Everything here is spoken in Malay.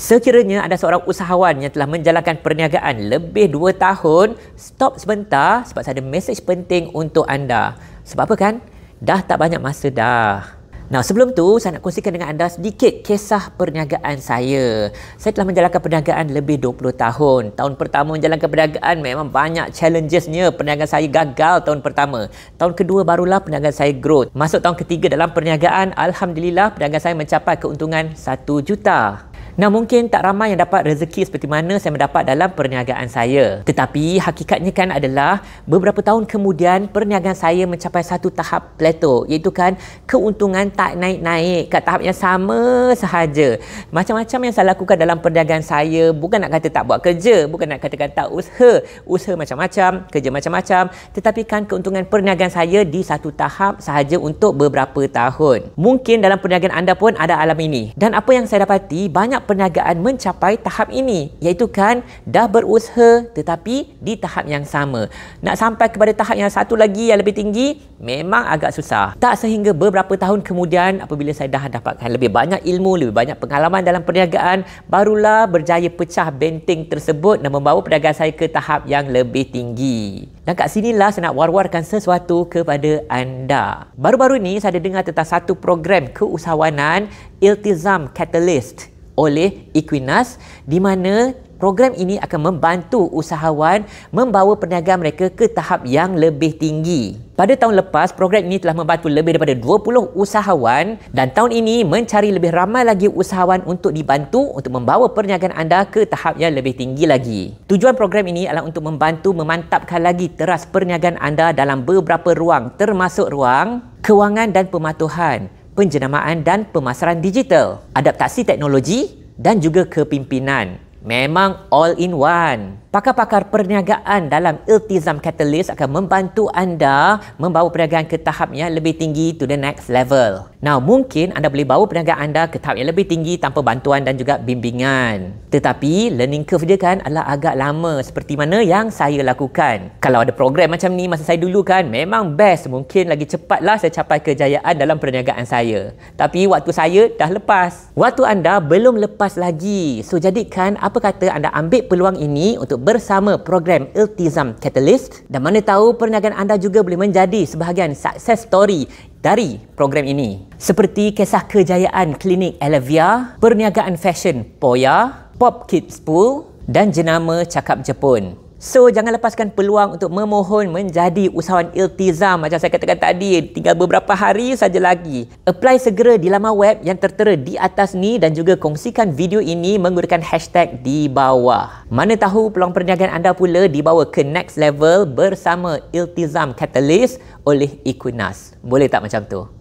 Sekiranya ada seorang usahawan yang telah menjalankan perniagaan lebih 2 tahun, stop sebentar sebab saya ada mesej penting untuk anda. Sebab apa kan? Dah tak banyak masa dah. Nah, sebelum tu saya nak kongsikan dengan anda sedikit kisah perniagaan saya. Saya telah menjalankan perniagaan lebih 20 tahun. Tahun pertama menjalankan perniagaan memang banyak challengesnya. Perniagaan saya gagal tahun pertama. Tahun kedua barulah perniagaan saya growth. Masuk tahun ketiga dalam perniagaan, alhamdulillah perniagaan saya mencapai keuntungan 1 juta. Nah mungkin tak ramai yang dapat rezeki seperti mana saya mendapat dalam perniagaan saya. Tetapi hakikatnya kan adalah beberapa tahun kemudian perniagaan saya mencapai satu tahap plateau iaitu kan keuntungan tak naik-naik kat tahap yang sama sahaja. Macam-macam yang saya lakukan dalam perniagaan saya bukan nak kata tak buat kerja, bukan nak katakan tak usaha. Usaha macam-macam, kerja macam-macam tetapi kan keuntungan perniagaan saya di satu tahap sahaja untuk beberapa tahun. Mungkin dalam perniagaan anda pun ada alam ini. Dan apa yang saya dapati banyak perniagaan mencapai tahap ini iaitu kan dah berusaha tetapi di tahap yang sama. Nak sampai kepada tahap yang satu lagi yang lebih tinggi memang agak susah. Tak sehingga beberapa tahun kemudian apabila saya dah dapatkan lebih banyak ilmu lebih banyak pengalaman dalam perniagaan barulah berjaya pecah benteng tersebut dan membawa perniagaan saya ke tahap yang lebih tinggi. Dan kat sinilah saya nak war-warkan sesuatu kepada anda. Baru-baru ini saya ada dengar tentang satu program keusahawanan Iltizam Catalyst oleh Equinas di mana program ini akan membantu usahawan membawa perniagaan mereka ke tahap yang lebih tinggi. Pada tahun lepas, program ini telah membantu lebih daripada 20 usahawan dan tahun ini mencari lebih ramai lagi usahawan untuk dibantu untuk membawa perniagaan anda ke tahap yang lebih tinggi lagi. Tujuan program ini adalah untuk membantu memantapkan lagi teras perniagaan anda dalam beberapa ruang termasuk ruang kewangan dan pematuhan penjenamaan dan pemasaran digital, adaptasi teknologi dan juga kepimpinan. Memang all in one. Pakar-pakar perniagaan dalam Iltizam Catalyst akan membantu anda membawa perniagaan ke tahap yang lebih tinggi to the next level. Now, mungkin anda boleh bawa perniagaan anda ke tahap yang lebih tinggi tanpa bantuan dan juga bimbingan. Tetapi, learning curve dia kan adalah agak lama seperti mana yang saya lakukan. Kalau ada program macam ni masa saya dulu kan, memang best. Mungkin lagi cepatlah saya capai kejayaan dalam perniagaan saya. Tapi, waktu saya dah lepas. Waktu anda belum lepas lagi. So, jadikan apa kata anda ambil peluang ini untuk bersama program Iltizam Catalyst dan mana tahu perniagaan anda juga boleh menjadi sebahagian success story dari program ini. Seperti kisah kejayaan klinik Elevia, perniagaan fashion Poya, Pop Kids Pool dan jenama Cakap Jepun. So, jangan lepaskan peluang untuk memohon menjadi usahawan iltizam macam saya katakan tadi. Tinggal beberapa hari saja lagi. Apply segera di laman web yang tertera di atas ni dan juga kongsikan video ini menggunakan hashtag di bawah. Mana tahu peluang perniagaan anda pula dibawa ke next level bersama Iltizam Catalyst oleh Equinas. Boleh tak macam tu?